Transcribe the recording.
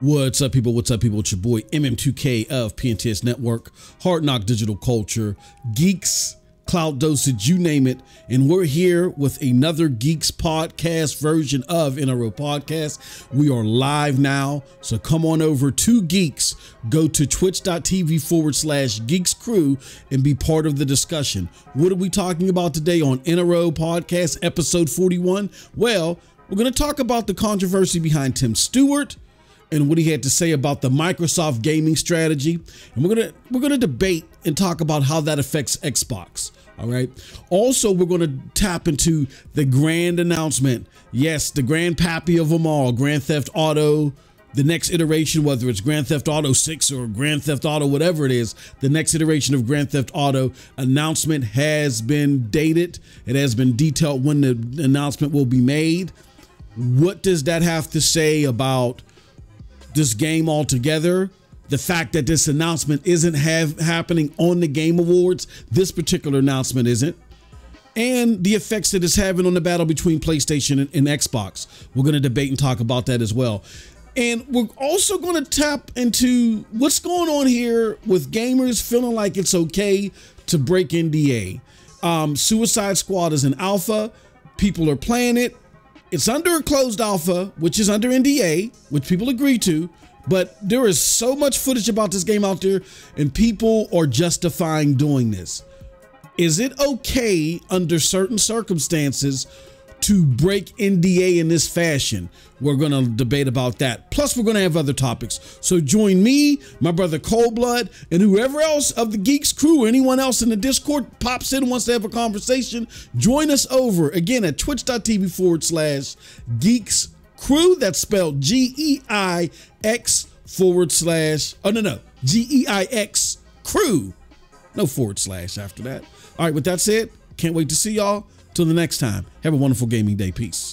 What's up, people? What's up, people? It's your boy MM2K of PNTS Network, Hard Knock Digital Culture, GEIX, Cloud Dosage, you name it. And we're here with another GEIX podcast version of NRO Podcast. We are live now. So come on over to GEIX, go to twitch.tv forward slash Geeks Crew and be part of the discussion. What are we talking about today on NRO Podcast, episode 41? Well, we're going to talk about the controversy behind Tim Stuart and what he had to say about the Microsoft gaming strategy. And we're gonna we're gonna debate and talk about how that affects Xbox. All right. Also, we're gonna tap into the grand announcement. Yes, the grand pappy of them all, Grand Theft Auto. The next iteration, whether it's Grand Theft Auto 6 or Grand Theft Auto, whatever it is, the next iteration of Grand Theft Auto announcement has been dated. It has been detailed when the announcement will be made. What does that have to say about this game altogether. The fact that this announcement isn't have happening on the Game Awards, this particular announcement isn't, and the effects that it's having on the battle between PlayStation and, and Xbox. We're going to debate and talk about that as well. And we're also going to tap into what's going on here with gamers feeling like it's okay to break NDA. Um, Suicide Squad is an alpha. People are playing it. It's under a closed alpha, which is under NDA, which people agree to. But there is so much footage about this game out there, and people are justifying doing this. Is it okay under certain circumstances to break NDA in this fashion? We're going to debate about that. Plus, we're going to have other topics. So join me, my brother Coldblood, and whoever else of the GEIX crew, anyone else in the Discord pops in wants to have a conversation, join us over again at twitch.tv forward slash GEIX Crew. That's spelled G E I X forward slash. Oh, no, no. G E I X Crew. No forward slash after that. All right, with that said, can't wait to see y'all. Till the next time, have a wonderful gaming day. Peace.